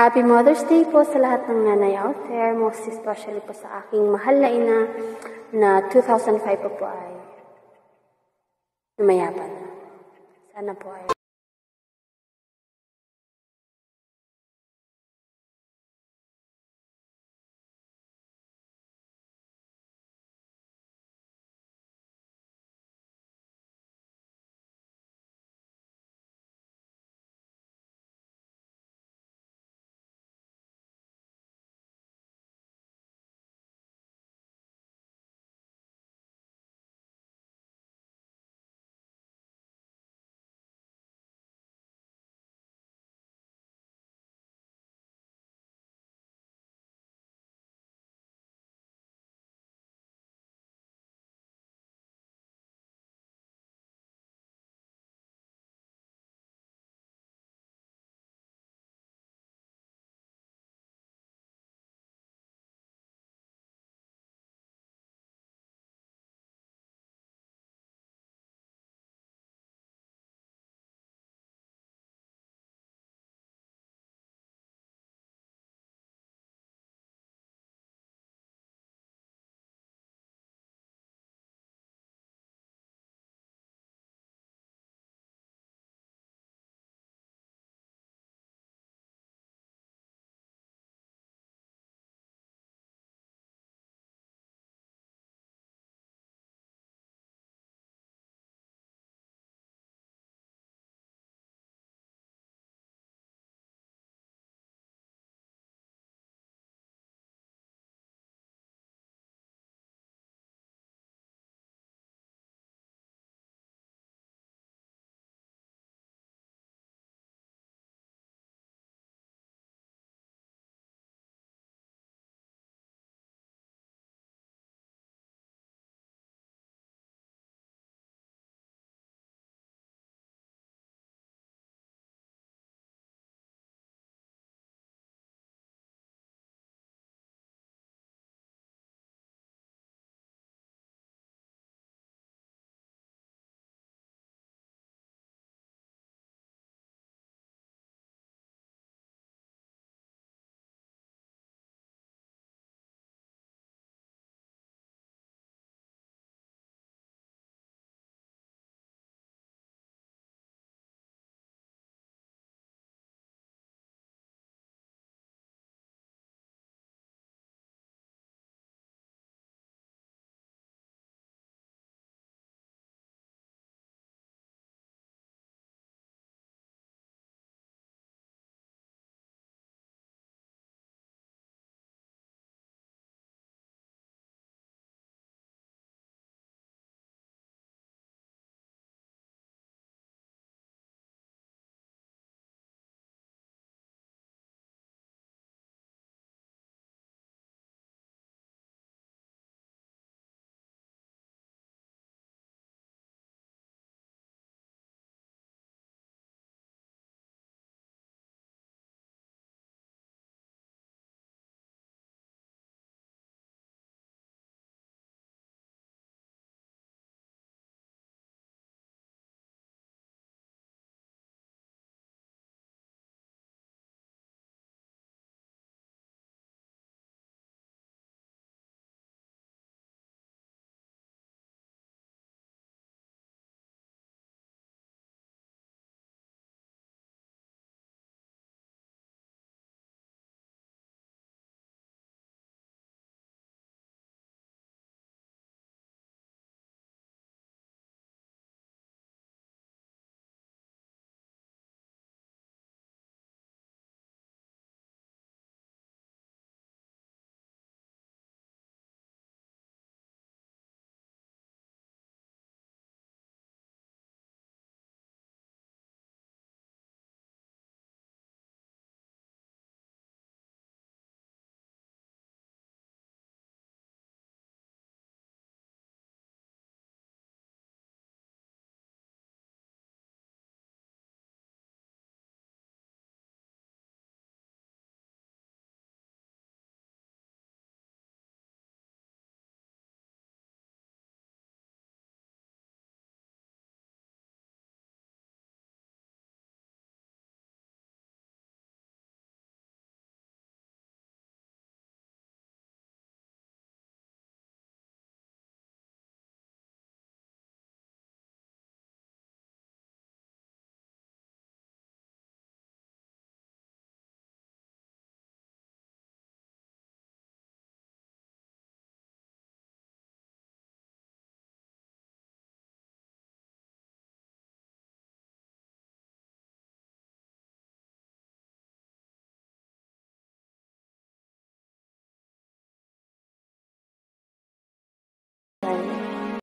Happy Mother's Day po sa lahat ng nanay out there, most especially po sa aking mahal na ina na 2005 po po ay lumayapan. Sana po ay